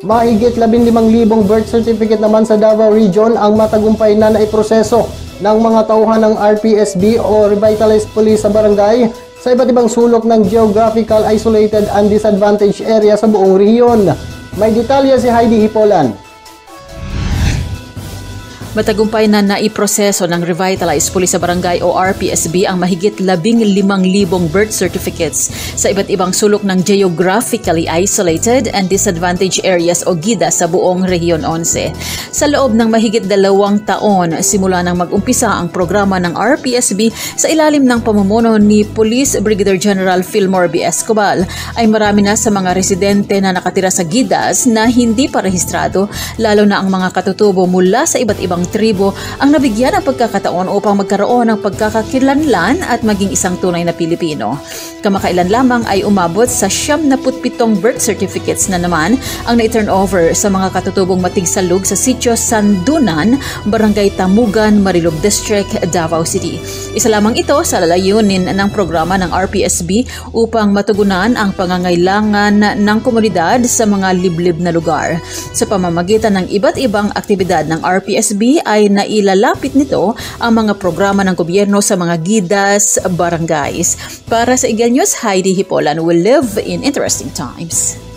Mahigit 15,000 birth certificate naman sa Davao Region ang matagumpay na naiproseso ng mga tauhan ng RPSB o Revitalized Police sa barangay sa iba't ibang sulok ng geographical isolated and disadvantaged area sa buong rehiyon. May detalye si Heidi Hipolan. Matagumpay na naiproseso ng Revitalized Police sa Barangay o RPSB ang mahigit 15,000 birth certificates sa iba't ibang sulok ng geographically isolated and disadvantaged areas o GIDA sa buong Rehiyon 11. Sa loob ng mahigit dalawang taon, simula nang mag-umpisa ang programa ng RPSB sa ilalim ng pamumuno ni Police Brigadier General Fillmore B. Escobar, ay marami na sa mga residente na nakatira sa GIDAS na hindi pa rehistrado, lalo na ang mga katutubo mula sa iba't ibang ibang tribo ang nabigyan ng pagkakataon upang magkaroon ng pagkakakilanlan at maging isang tunay na Pilipino. Kamakailan lamang ay umabot sa 77 birth certificates na naman ang na-turn over sa mga katutubong matigsalug sa sitio Sandunan, Barangay Tamugan, Marilog District, Davao City. Isa lamang ito sa lalayunin ng programa ng RPSB upang matugunan ang pangangailangan ng komunidad sa mga liblib na lugar. Sa pamamagitan ng iba't ibang aktibidad ng RPSB ay nailalapit nito ang mga programa ng gobyerno sa mga gidas, barangays. Para sa Eagle News, Heidi Hipolan will live in interesting times.